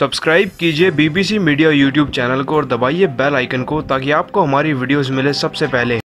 Subscribe कीजिए BBC media YouTube channel को और दबाइए बेल आइकन को ताकि आपको हमारी वीडियोस मिले सबसे पहले।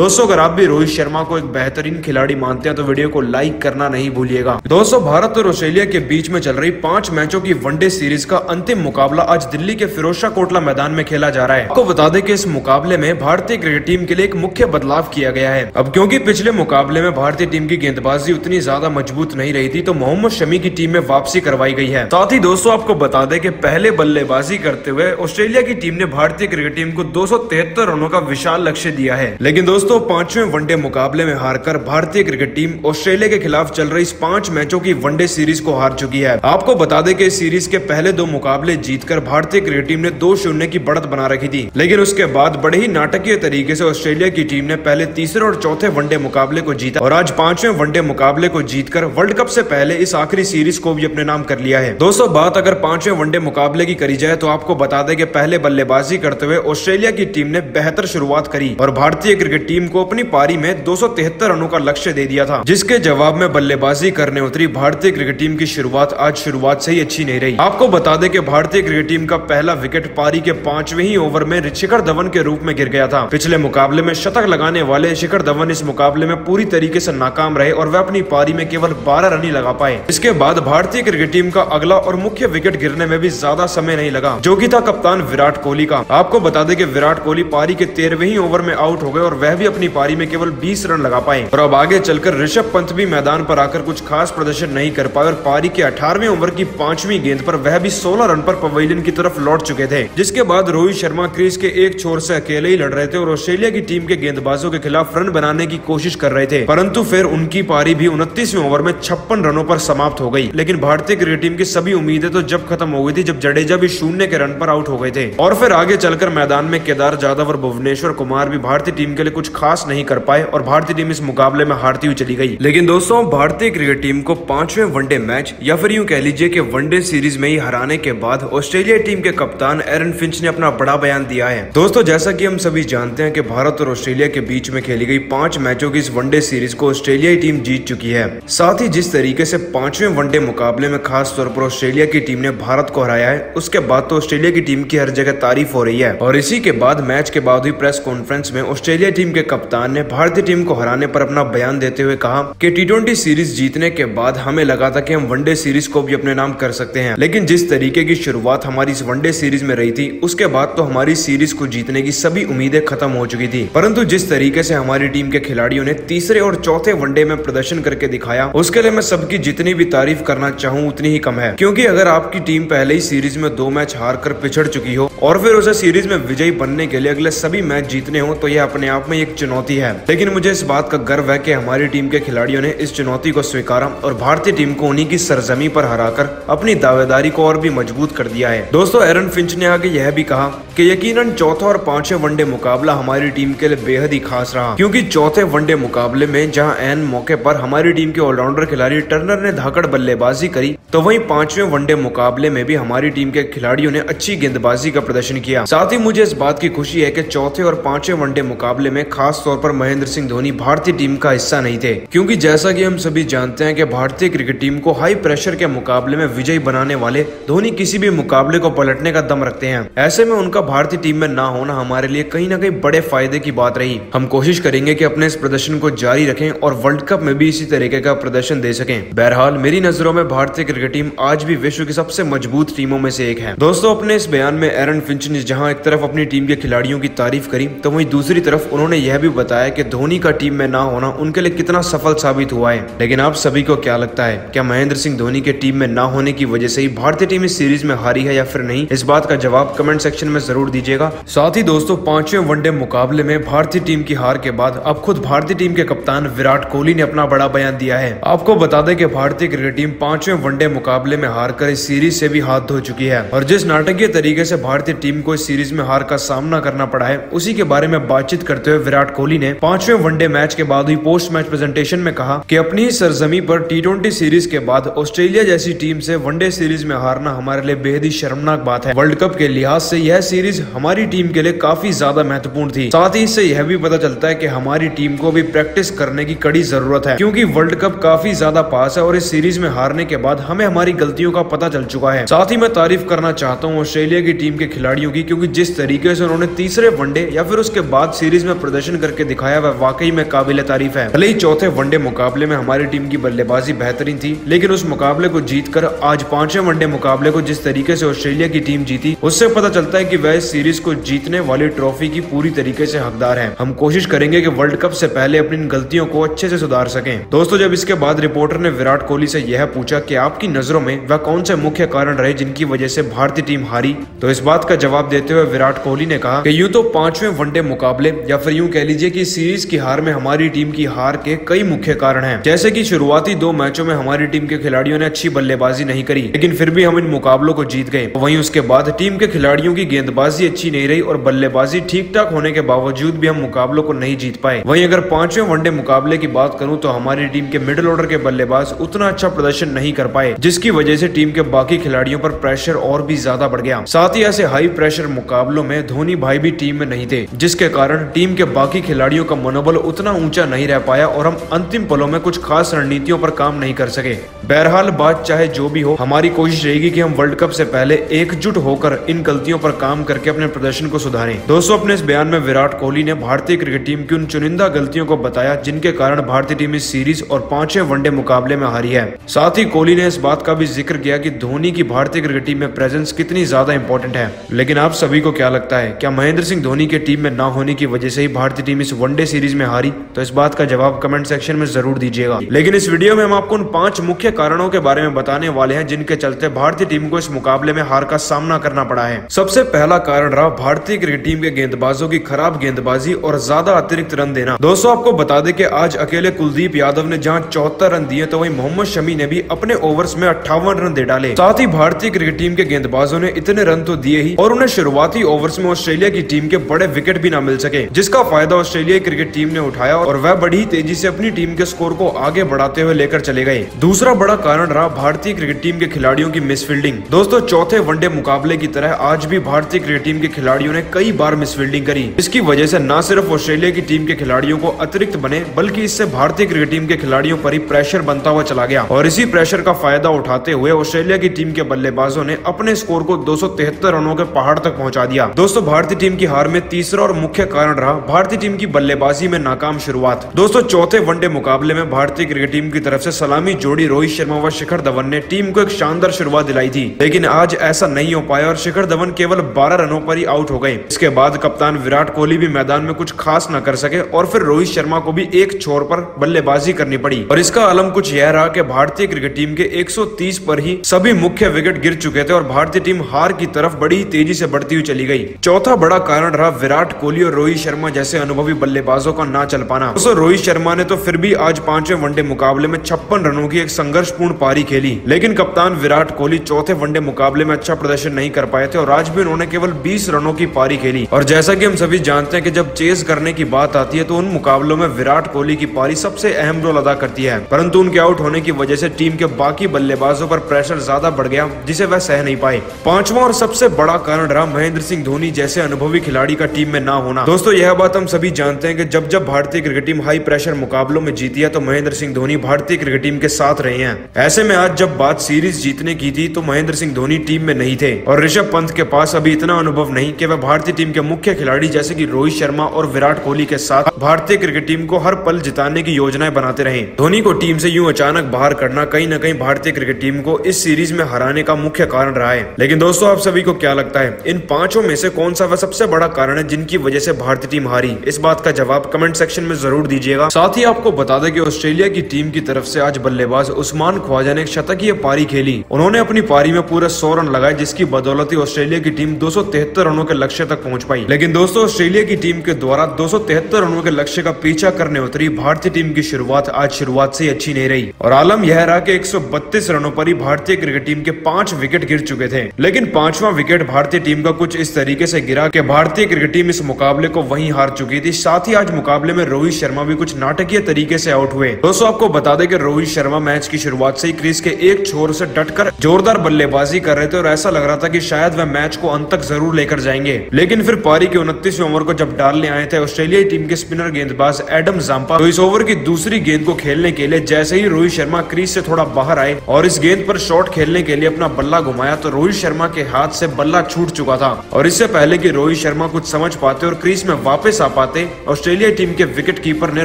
दोस्तों, अगर आप भी रोहित शर्मा को एक बेहतरीन खिलाड़ी मानते हैं तो वीडियो को लाइक करना नहीं भूलिएगा। दोस्तों, भारत और ऑस्ट्रेलिया के बीच में चल रही पाँच मैचों की वनडे सीरीज़ का अंतिम मुकाबला आज दिल्ली के फिरोजा कोटला मैदान में खेला जा रहा है। आपको बता दें कि इस मुकाबले में भारतीय क्रिकेट टीम के लिए एक मुख्य बदलाव किया गया है। अब क्योंकि पिछले मुकाबले में भारतीय टीम की गेंदबाजी उतनी ज़्यादा मज़बूत नहीं रही थी तो मोहम्मद शमी की टीम में वापसी करवाई गई है। साथ ही दोस्तों, आपको बता दें कि पहले बल्लेबाजी करते हुए ऑस्ट्रेलिया की टीम ने भारतीय क्रिकेट टीम को दो सौ तिहत्तर रनों का विशाल लक्ष्य दिया है। लेकिन दोस्तों दोस्तों, पाँचवें वनडे मुकाबले में हारकर भारतीय क्रिकेट टीम ऑस्ट्रेलिया के खिलाफ चल रही इस पाँच मैचों की वनडे सीरीज़ को हार चुकी है। आपको बता दें कि इस सीरीज़ के पहले दो मुकाबले जीतकर भारतीय क्रिकेट टीम ने दो शून्य की बढ़त बना रखी थी। लेकिन उसके बाद बड़े ही नाटकीय तरीके से ऑस्ट्रेलिया की टीम ने पहले तीसरे और चौथे वनडे मुकाबले को जीता और आज पाँचवें वनडे मुकाबले को जीतकर वर्ल्ड कप से पहले इस आखिरी सीरीज़ को भी अपने नाम कर लिया है। दोस्तों, बात अगर पाँचवें वनडे मुकाबले की करी जाए तो आपको बता दें कि पहले बल्लेबाजी करते हुए ऑस्ट्रेलिया की टीम ने बेहतर शुरुआत करी और भारतीय क्रिकेट टीम को अपनी पारी में दो सौ तिहत्तर रनों का लक्ष्य दे दिया था, जिसके जवाब में बल्लेबाजी करने उतरी भारतीय क्रिकेट टीम की शुरुआत आज शुरुआत से ही अच्छी नहीं रही। आपको बता दें कि भारतीय क्रिकेट टीम का पहला विकेट पारी के पाँचवें ही ओवर में शिखर धवन के रूप में गिर गया था। पिछले मुकाबले में शतक लगाने वाले शिखर धवन इस मुकाबले में पूरी तरीके से नाकाम रहे और वह अपनी पारी में केवल बारह रन ही लगा पाए। इसके बाद भारतीय क्रिकेट टीम का अगला और मुख्य विकेट गिरने में भी ज़्यादा समय नहीं लगा। जो की था कप्तान विराट कोहली का। आपको बता दें की विराट कोहली पारी के तेरहवें ही ओवर में आउट हो गए और वह भी अपनी पारी में केवल 20 रन लगा पाए और अब आगे चलकर ऋषभ पंत भी मैदान पर आकर कुछ खास प्रदर्शन नहीं कर पाए और पारी के अठारहवें ओवर की पांचवी गेंद पर वह भी 16 रन पर पवेलियन की तरफ़ लौट चुके थे, जिसके बाद रोहित शर्मा क्रीज के एक छोर से अकेले ही लड़ रहे थे और ऑस्ट्रेलिया की टीम के गेंदबाजों के खिलाफ रन बनाने की कोशिश कर रहे थे, परंतु फिर उनकी पारी भी उनतीसवें ओवर में छप्पन रनों पर समाप्त हो गई। लेकिन भारतीय क्रिकेट टीम की सभी उम्मीदें तो जब खत्म हो गई थी, जब जडेजा भी शून्य के रन पर आउट हो गए थे। और फिर आगे चलकर मैदान में केदार जाधव और भुवनेश्वर कुमार भी भारतीय टीम के लिए कुछ खास नहीं कर पाए और भारतीय टीम इस मुकाबले में हारती हुई चली गई। लेकिन दोस्तों, भारतीय क्रिकेट टीम को पाँचवें वनडे मैच, या फिर यूँ कह लीजिए कि वनडे सीरीज़ में ही हराने के बाद ऑस्ट्रेलिया टीम के कप्तान एरन फिंच ने अपना बड़ा बयान दिया है। दोस्तों, जैसा की हम सभी जानते हैं की भारत और ऑस्ट्रेलिया के बीच में खेली गई पाँच मैचों की इस वनडे सीरीज़ को ऑस्ट्रेलियाई टीम जीत चुकी है। साथ ही जिस तरीके से पाँचवें वनडे मुकाबले में खास तौर पर ऑस्ट्रेलिया की टीम ने भारत को हराया है, उसके बाद तो ऑस्ट्रेलिया की टीम की हर जगह तारीफ़ हो रही है। और इसी के बाद, मैच के बाद हुई प्रेस कॉन्फ्रेंस में ऑस्ट्रेलिया टीम के कप्तान ने भारतीय टीम को हराने पर अपना बयान देते हुए कहा कि टी सीरीज़ जीतने के बाद हमें लगा था कि हम वनडे सीरीज़ को भी अपने नाम कर सकते हैं। लेकिन जिस तरीके की शुरुआत हमारी इस वनडे सीरीज़ में रही थी, उसके बाद तो हमारी सीरीज़ को जीतने की सभी उम्मीदें खत्म हो चुकी थी। परंतु जिस तरीके से हमारी टीम के खिलाड़ियों ने तीसरे और चौथे वनडे में प्रदर्शन करके दिखाया, उसके लिए मैं सबकी जितनी भी तारीफ़ करना चाहूँ, उतनी ही कम है। क्योंकि अगर आपकी टीम पहले ही सीरीज़ में दो मैच हार कर पिछड़ चुकी हो, और फिर उसे सीरीज़ में विजयी बनने के लिए अगले सभी मैच जीतने हो तो यह अपने आप में एक चुनौती है। लेकिन मुझे इस बात का गर्व है कि हमारी टीम के खिलाड़ियों ने इस चुनौती को स्वीकारा और भारतीय टीम को उन्हीं की सरजमी पर हराकर अपनी दावेदारी को और भी मज़बूत कर दिया है। दोस्तों, एरन फिंच ने आगे यह भी कहा कि यकीनन चौथा और पाँचवें वनडे मुकाबला हमारी टीम के लिए बेहद ही खास रहा, क्योंकि चौथे वनडे मुकाबले में जहाँ एन मौके पर हमारी टीम के ऑलराउंडर खिलाड़ी टर्नर ने धाकड़ बल्लेबाजी करी तो वहीं पाँचवें वनडे मुकाबले में भी हमारी टीम के खिलाड़ियों ने अच्छी गेंदबाजी का प्रदर्शन किया। साथ ही मुझे इस बात की खुशी है की चौथे और पाँचवें वनडे मुकाबले में खास तौर पर महेंद्र सिंह धोनी भारतीय टीम का हिस्सा नहीं थे, क्योंकि जैसा की हम सभी जानते हैं की भारतीय क्रिकेट टीम को हाई प्रेशर के मुकाबले में विजयी बनाने वाले धोनी किसी भी मुकाबले को पलटने का दम रखते हैं। ऐसे में उनका भारतीय टीम में ना होना हमारे लिए कहीं ना कहीं बड़े फ़ायदे की बात रही। हम कोशिश करेंगे कि अपने इस प्रदर्शन को जारी रखें और वर्ल्ड कप में भी इसी तरीके का प्रदर्शन दे सकें। बहरहाल, मेरी नज़रों में भारतीय क्रिकेट टीम आज भी विश्व की सबसे मज़बूत टीमों में से एक है। दोस्तों, अपने इस बयान में एरन फिंच ने जहाँ एक तरफ़ अपनी टीम के खिलाड़ियों की तारीफ़ करी तो वहीं दूसरी तरफ़ उन्होंने यह भी बताया कि धोनी का टीम में ना होना उनके लिए कितना सफल साबित हुआ है। लेकिन आप सभी को क्या लगता है, क्या महेंद्र सिंह धोनी के टीम में ना होने की वजह से ही भारतीय टीम इस सीरीज़ में हारी है या फिर नहीं? इस बात का जवाब कमेंट सेक्शन में ज़रूर दीजिएगा। साथ ही दोस्तों, पाँचवें वनडे मुकाबले में भारतीय टीम की हार के बाद अब खुद भारतीय टीम के कप्तान विराट कोहली ने अपना बड़ा बयान दिया है। आपको बता दें कि भारतीय क्रिकेट टीम पाँचवें वनडे मुकाबले में हार कर इस सीरीज़ से भी हाथ धो चुकी है। और जिस नाटकीय तरीके से भारतीय टीम को इस सीरीज़ में हार का सामना करना पड़ा है, उसी के बारे में बातचीत करते हुए विराट कोहली ने पाँचवें वनडे मैच के बाद हुई पोस्ट मैच प्रेजेंटेशन में कहा कि अपनी सरजमी पर टी सीरीज़ के बाद ऑस्ट्रेलिया जैसी टीम से वनडे सीरीज़ में हारना हमारे लिए बेहद ही शर्मनाक बात है। वर्ल्ड कप के लिहाज से यह सीरीज़ सीरीज़ हमारी टीम के लिए काफ़ी ज़्यादा महत्वपूर्ण थी। साथ ही इससे यह भी पता चलता है कि हमारी टीम को भी प्रैक्टिस करने की कड़ी ज़रूरत है, क्योंकि वर्ल्ड कप काफ़ी ज़्यादा पास है और इस सीरीज़ में हारने के बाद हमें हमारी गलतियों का पता चल चुका है। साथ ही मैं तारीफ़ करना चाहता हूँ ऑस्ट्रेलिया की टीम के खिलाड़ियों की, क्योंकि जिस तरीके से उन्होंने तीसरे वनडे या फिर उसके बाद सीरीज़ में प्रदर्शन करके दिखाया, वह वाकई में काबिल तारीफ़ है। भले ही चौथे वनडे मुकाबले में हमारी टीम की बल्लेबाजी बेहतरीन थी, लेकिन उस मुकाबले को जीतकर आज पाँचवें वनडे मुकाबले को जिस तरीके से ऑस्ट्रेलिया की टीम जीती, उससे पता चलता है कि वह इस सीरीज़ को जीतने वाली ट्रॉफी की पूरी तरीके से हकदार है। हम कोशिश करेंगे कि वर्ल्ड कप से पहले अपनी गलतियों को अच्छे से सुधार सकें। दोस्तों, जब इसके बाद रिपोर्टर ने विराट कोहली से यह पूछा कि आपकी नज़रों में वह कौन से मुख्य कारण रहे जिनकी वजह से भारतीय टीम हारी तो इस बात का जवाब देते हुए विराट कोहली ने कहा कि यूँ तो पाँचवें वनडे मुकाबले, या फिर यूँ कह लीजिए कि सीरीज़ की हार में हमारी टीम की हार के कई मुख्य कारण हैं। जैसे कि शुरुआती दो मैचों में हमारी टीम के खिलाड़ियों ने अच्छी बल्लेबाजी नहीं करी, लेकिन फिर भी हम इन मुकाबलों को जीत गए। वहीं उसके बाद टीम के खिलाड़ियों की गेंदबाजी अच्छी नहीं रही और बल्लेबाजी ठीक ठाक होने के बावजूद भी हम मुकाबलों को नहीं जीत पाए। वहीं अगर पाँचवें वनडे मुकाबले की बात करूँ तो हमारी टीम के मिडिल ऑर्डर के बल्लेबाज उतना अच्छा प्रदर्शन नहीं कर पाए, जिसकी वजह से टीम के बाकी खिलाड़ियों पर प्रेशर और भी ज़्यादा बढ़ गया। साथ ही ऐसे हाई प्रेशर मुकाबलों में धोनी भाई भी टीम में नहीं थे, जिसके कारण टीम के बाकी खिलाड़ियों का मनोबल उतना ऊँचा नहीं रह पाया और हम अंतिम पलों में कुछ खास रणनीतियों पर काम नहीं कर सके। बहरहाल, बात चाहे जो भी हो, हमारी कोशिश रहेगी कि हम वर्ल्ड कप से पहले एकजुट होकर इन गलतियों पर काम करके अपने प्रदर्शन को सुधारे। दोस्तों, अपने इस बयान में विराट कोहली ने भारतीय क्रिकेट टीम की उन चुनिंदा गलतियों को बताया, जिनके कारण भारतीय टीम इस सीरीज़ और पाँचवें वनडे मुकाबले में हारी है। साथ ही कोहली ने इस बात का भी ज़िक्र किया कि धोनी की भारतीय क्रिकेट टीम में प्रेजेंस कितनी ज़्यादा इंपॉर्टेंट है। लेकिन आप सभी को क्या लगता है, क्या महेंद्र सिंह धोनी के टीम में न होने की वजह से ही भारतीय टीम इस वनडे सीरीज़ में हारी? तो इस बात का जवाब कमेंट सेक्शन में ज़रूर दीजिएगा। लेकिन इस वीडियो में हम आपको उन पाँच मुख्य कारणों के बारे में बताने वाले हैं, जिनके चलते भारतीय टीम को इस मुकाबले में हार का सामना करना पड़ा है। सबसे पहला कारण रहा भारतीय क्रिकेट टीम के गेंदबाजों की खराब गेंदबाजी और ज़्यादा अतिरिक्त रन देना। दोस्तों, आपको बता दें कि आज अकेले कुलदीप यादव ने जहाँ चौहत्तर रन दिए तो वहीं मोहम्मद शमी ने भी अपने ओवर्स में अट्ठावन रन दे डाले। साथ ही भारतीय क्रिकेट टीम के गेंदबाजों ने इतने रन तो दिए ही और उन्हें शुरुआती ओवर्स में ऑस्ट्रेलिया की टीम के बड़े विकेट भी न मिल सके, जिसका फ़ायदा ऑस्ट्रेलिया क्रिकेट टीम ने उठाया और वह बड़ी तेज़ी से अपनी टीम के स्कोर को आगे बढ़ाते हुए लेकर चले गए। दूसरा बड़ा कारण रहा भारतीय क्रिकेट टीम के खिलाड़ियों की मिसफील्डिंग दोस्तों, चौथे वनडे मुकाबले की तरह आज भी भारतीय क्रिकेट टीम के खिलाड़ियों ने कई बार मिसफील्डिंग करी। इसकी वजह से न सिर्फ़ ऑस्ट्रेलिया की टीम के खिलाड़ियों को अतिरिक्त बने, बल्कि इससे भारतीय क्रिकेट टीम के खिलाड़ियों पर ही प्रेशर बनता हुआ चला गया। और इसी प्रेशर का फ़ायदा उठाते हुए ऑस्ट्रेलिया की टीम के बल्लेबाजों ने अपने स्कोर को दो सौ तिहत्तर रनों के पहाड़ तक पहुँचा दिया। दोस्तों, भारतीय टीम की हार में तीसरा और मुख्य कारण रहा भारतीय टीम की बल्लेबाजी में नाकाम शुरुआत। दोस्तों, चौथे वनडे मुकाबले में भारतीय क्रिकेट टीम की तरफ़ से सलामी जोड़ी रोहित शर्मा व शिखर धवन ने टीम को एक शानदार शुरुआत दिलाई थी। लेकिन आज ऐसा नहीं हो पाया और शिखर धवन केवल 12 रनों पर ही आउट हो गए इसके बाद कप्तान विराट कोहली भी मैदान में कुछ खास न कर सके और फिर रोहित शर्मा को भी एक छोर पर बल्लेबाजी करनी पड़ी। और इसका अलम कुछ यह रहा कि भारतीय क्रिकेट टीम के 130 पर ही सभी मुख्य विकेट गिर चुके थे और भारतीय टीम हार की तरफ़ बड़ी तेज़ी से बढ़ती हुई चली गई। चौथा बड़ा कारण रहा विराट कोहली और रोहित शर्मा जैसे अनुभवी बल्लेबाजों का ना चल पाना। दोस्तों, रोहित शर्मा ने तो फिर भी आज पाँचवें वनडे मुकाबले में छप्पन रनों की एक संघर्षपूर्ण पारी खेली। लेकिन कप्तान विराट कोहली चौथे वनडे मुकाबले में अच्छा प्रदर्शन नहीं कर पाए थे और आज भी उन्होंने केवल 20 रनों की पारी खेली। और जैसा कि हम सभी जानते हैं कि जब चेस करने की बात आती है तो उन मुकाबलों में विराट कोहली की पारी सबसे अहम रोल अदा करती है। परंतु उनके आउट होने की वजह से टीम के बाकी बल्लेबाजों पर प्रेशर ज़्यादा बढ़ गया, जिसे वह सह नहीं पाए। पांचवा और सबसे बड़ा कारण रहा महेंद्र सिंह धोनी जैसे अनुभवी खिलाड़ी का टीम में ना होना। दोस्तों, यह बात हम सभी जानते हैं कि जब जब भारतीय क्रिकेट टीम हाई प्रेशर मुकाबलों में जीती है तो महेंद्र सिंह धोनी भारतीय क्रिकेट टीम के साथ रहे हैं। ऐसे में आज जब बात सीरीज़ जीतने की थी तो महेंद्र सिंह धोनी टीम में नहीं थे। और ऋषभ पंत के पास अभी इतना अनुभव नहीं कि वह भारतीय टीम के मुख्य खिलाड़ी जैसे कि रोहित शर्मा और विराट कोहली के साथ भारतीय क्रिकेट टीम को हर पल जिताने की योजनाएँ बनाते रहे। धोनी को टीम से यूँ अचानक बाहर करना कहीं न कहीं भारतीय क्रिकेट टीम को इस सीरीज़ में हराने का मुख्य कारण रहा है। लेकिन दोस्तों, आप सभी को क्या लगता है, इन पाँचों में से कौन सा वह सबसे बड़ा कारण है जिनकी वजह से भारतीय टीम हारी? इस बात का जवाब कमेंट सेक्शन में ज़रूर दीजिएगा। साथ ही आपको बता दें कि ऑस्ट्रेलिया की टीम की तरफ़ से आज बल्लेबाज उस्मान ख्वाजा ने शतकीय पारी खेली। उन्होंने अपनी पारी में पूरे सौ रन लगाए, जिसकी बदौलत ऑस्ट्रेलिया की टीम दो रनों के लक्ष्य तक पहुँच पाई। लेकिन दोस्तों, ऑस्ट्रेलिया की टीम के द्वारा दो सौ तिहत्तर रनों के लक्ष्य का पीछा करने उतरी भारतीय टीम की शुरुआत आज शुरुआत से अच्छी नहीं रही। और आलम यह रहा कि 132 रनों पर ही भारतीय क्रिकेट टीम के पाँच विकेट गिर चुके थे। लेकिन पांचवा विकेट भारतीय टीम का कुछ इस तरीके से गिरा कि भारतीय क्रिकेट टीम इस मुकाबले को वहीं हार चुकी थी। साथ ही आज मुकाबले में रोहित शर्मा भी कुछ नाटकीय तरीके से आउट हुए। दोस्तों, आपको बता दें कि रोहित शर्मा मैच की शुरुआत से ही क्रीज के एक छोर से डटकर जोरदार बल्लेबाजी कर रहे थे और ऐसा लग रहा था कि शायद वह मैच को अंत तक ज़रूर लेकर जाएँगे। लेकिन फिर पारी के उनतीसवें ओवर को जब डालने आए थे, ऑस्ट्रेलियाई टीम के स्पिनर गेंदबाज एडम जाम्पा तो इस ओवर की दूसरी गेंद को खेलने के लिए जैसे ही रोहित शर्मा क्रीज से थोड़ा बाहर आए और इस गेंद पर शॉट खेलने के लिए अपना बल्ला घुमाया तो रोहित शर्मा के हाथ से बल्ला छूट चुका था। और इससे पहले की रोहित शर्मा कुछ समझ पाते और क्रीज में वापस आ पाते ऑस्ट्रेलिया टीम के विकेट कीपर ने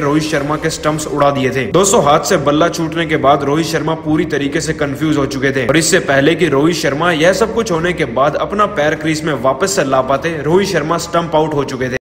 रोहित शर्मा के स्टम्प उड़ा दिए थे। दोस्तों हाथ से बल्ला छूटने के बाद रोहित शर्मा पूरी तरीके से कंफ्यूज हो चुके थे। और इससे पहले की रोहित शर्मा यह सब कुछ होने के बाद अपना पैर क्रीज में वापस से ला पाते रोहित शर्मा स्टंप आउट हो चुके थे।